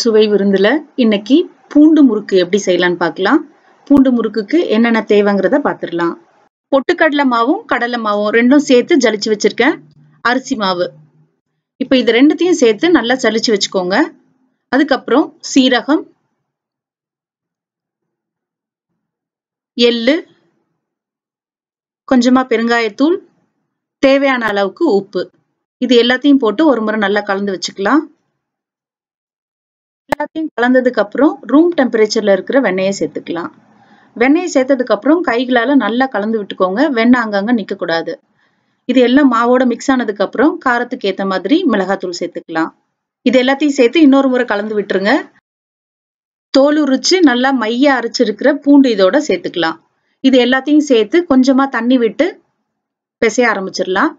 சுவை விருந்தில் இன்னைக்கு பூண்டு முறுக்கு எப்படி செய்யலாம்னு பார்க்கலாம். பூண்டு முறுக்குக்கு என்னென்ன தேவைங்கிறத பார்த்துடலாம். பொட்டுக்கடலை மாவும் கடலை மாவும் ரெண்டும் சேர்த்து ஜலிச்சு வச்சிருக்கேன். அரிசி மாவு. இப்போ இது ரெண்டுத்தையும் சேர்த்து நல்லா ஜலிச்சு வச்சுக்கோங்க. அதுக்கப்புறம் சீரகம் எள்ளு கொஞ்சமாக பெருங்காயத்தூள் தேவையான அளவுக்கு உப்பு. இது எல்லாத்தையும் போட்டு ஒரு முறை நல்லா கலந்து வச்சுக்கலாம். எல்லாத்தையும் கலந்ததுக்கு அப்புறம் ரூம் டெம்பரேச்சர்ல இருக்கிற வெண்ணெயை சேர்த்துக்கலாம். வெண்ணெயை சேர்த்ததுக்கு அப்புறம் கைகளால நல்லா கலந்து விட்டுக்கோங்க. வெண்ணெய் அங்கங்க நிக்க கூடாது இது எல்லாம் மாவோட மிக்ஸ் ஆனதுக்கு அப்புறம் காரத்துக்கு ஏத்த மாதிரி மிளகாத்தூள் சேர்த்துக்கலாம். இது எல்லாத்தையும் சேர்த்து இன்னொரு முறை கலந்து விட்டுருங்க. தோல் உரிச்சு நல்லா மைய அரைச்சிருக்கிற பூண்டு இதோட சேர்த்துக்கலாம். இது எல்லாத்தையும் சேர்த்து கொஞ்சமா தண்ணி விட்டு பிசைய ஆரம்பிச்சிடலாம்.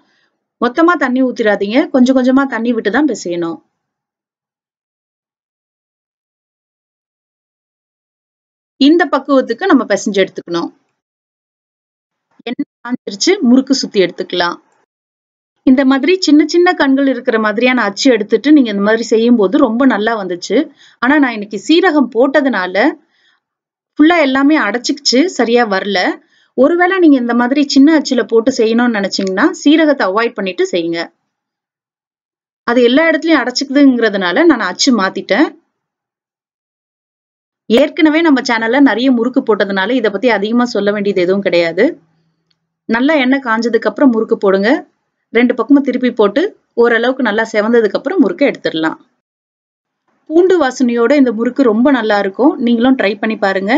மொத்தமா தண்ணி ஊத்திடாதீங்க. கொஞ்சம் கொஞ்சமா தண்ணி விட்டு தான் பிசையணும். இந்த பக்குவத்துக்கு நம்ம பிசைஞ்சு எடுத்துக்கணும். எண்ணெய் காஞ்சிருச்சு முறுக்கு சுத்தி எடுத்துக்கலாம். இந்த மாதிரி சின்ன சின்ன கண்கள் இருக்கிற மாதிரியான அச்சு எடுத்துட்டு நீங்க இந்த மாதிரி செய்யும் போது ரொம்ப நல்லா வந்துச்சு. ஆனா நான் இன்னைக்கு சீரகம் போட்டதுனால ஃபுல்லா எல்லாமே அடைச்சிக்கிச்சு சரியா வரல. ஒருவேளை நீங்க இந்த மாதிரி சின்ன அச்சுல போட்டு செய்யணும்னு நினைச்சீங்கன்னா சீரகத்தை அவாய்ட் பண்ணிட்டு செய்யுங்க. அது எல்லா இடத்துலயும் அடைச்சிக்குதுங்கிறதுனால நான் அச்சு மாத்திட்டேன். ஏற்கனவே நம்ம சேனல்ல நிறைய முறுக்கு போட்டதுனால இதை பத்தி அதிகமா சொல்ல வேண்டியது எதுவும் கிடையாது. நல்லா எண்ணெய் காஞ்சதுக்கு அப்புறம் முறுக்கு போடுங்க. ரெண்டு பக்கமும் திருப்பி போட்டு ஓரளவுக்கு நல்லா செவந்ததுக்கு அப்புறம் முறுக்கை எடுத்துடலாம். பூண்டு வாசனையோட இந்த முறுக்கு ரொம்ப நல்லா இருக்கும். நீங்களும் ட்ரை பண்ணி பாருங்க.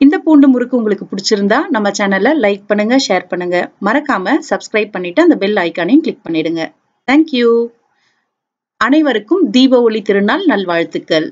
இந்த பூண்டு முறுக்கு உங்களுக்கு பிடிச்சிருந்தா நம்ம சேனலை லைக் பண்ணுங்க ஷேர் பண்ணுங்க. மறக்காம சப்ஸ்கிரைப் பண்ணிட்டு அந்த பெல் ஐக்கானையும் கிளிக் பண்ணிடுங்க. தேங்க்யூ அனைவருக்கும் தீப ஒளி திருநாள் நல்வாழ்த்துக்கள்.